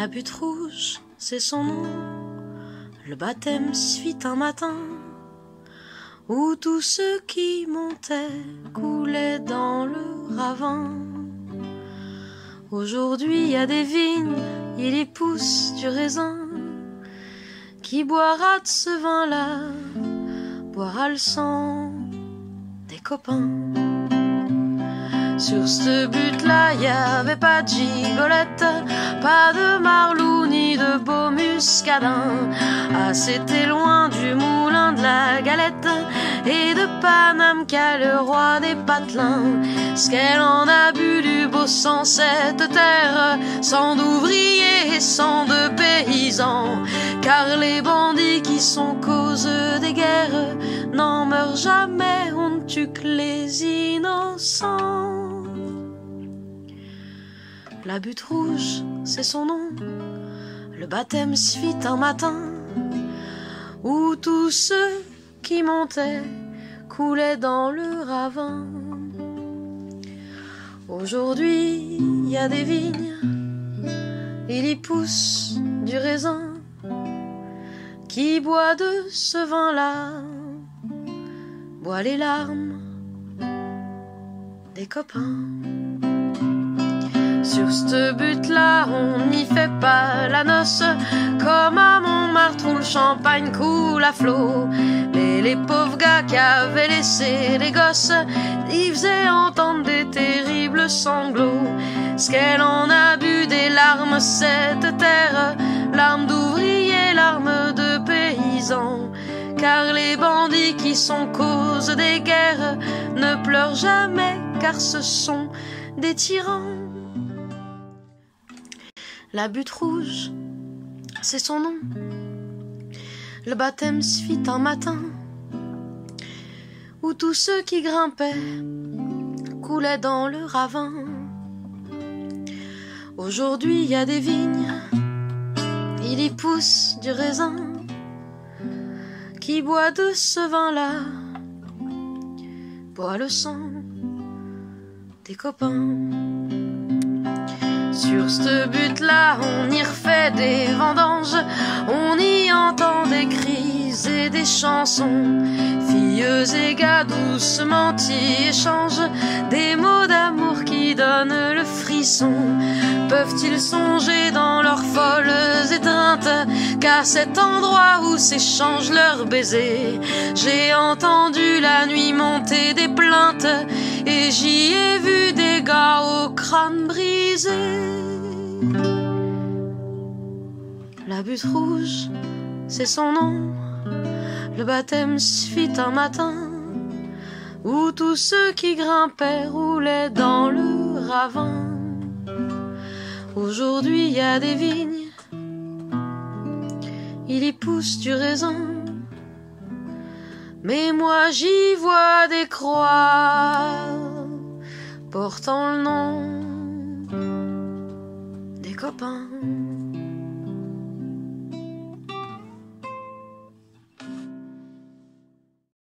La butte rouge, c'est son nom. Le baptême suit un matin où tous ceux qui montaient coulaient dans le ravin. Aujourd'hui, il y a des vignes, il y pousse du raisin. Qui boira de ce vin-là Boira le sang des copains. Sur ce but-là, y avait pas de gigolette, pas de marlou ni de beau muscadin. Ah, c'était loin du moulin de la galette et de Paname qu'à le roi des patelins. Ce qu'elle en a bu du beau sang, cette terre, sans d'ouvriers et sans de paysans. Car les bandits qui sont cause des guerres n'en meurent jamais, on ne tue que les innocents. La butte rouge, c'est son nom. Le baptême se fit un matin où tous ceux qui montaient coulaient dans le ravin. Aujourd'hui, il y a des vignes, il y pousse du raisin. Qui boit de ce vin-là Boit les larmes des copains. Sur ce but-là, on n'y fait pas la noce, comme à Montmartre où le champagne coule à flot. Mais les pauvres gars qui avaient laissé les gosses, ils faisaient entendre des terribles sanglots. Ce qu'elle en a bu des larmes, cette terre, larmes d'ouvriers, larmes de paysans. Car les bandits qui sont cause des guerres ne pleurent jamais, car ce sont des tyrans. La butte rouge, c'est son nom. Le baptême se fit un matin où tous ceux qui grimpaient coulaient dans le ravin. Aujourd'hui, il y a des vignes, il y pousse du raisin. Qui boit de ce vin-là boit le sang des copains. Sur ce but-là, on y refait des vendanges, on y entend des cris et des chansons. Filles et gars doucement y échangent des mots d'amour qui donnent le frisson. Peuvent-ils songer dans leurs folles étreintes? Qu'à cet endroit où s'échangent leurs baisers, j'ai entendu la nuit monter des plaintes et j'y ai vu La butte rouge, c'est son nom. Le baptême se un matin où tous ceux qui grimpaient roulaient dans le ravin. Aujourd'hui, il y a des vignes, il y pousse du raisin. Mais moi j'y vois des croix portant le nom des copains.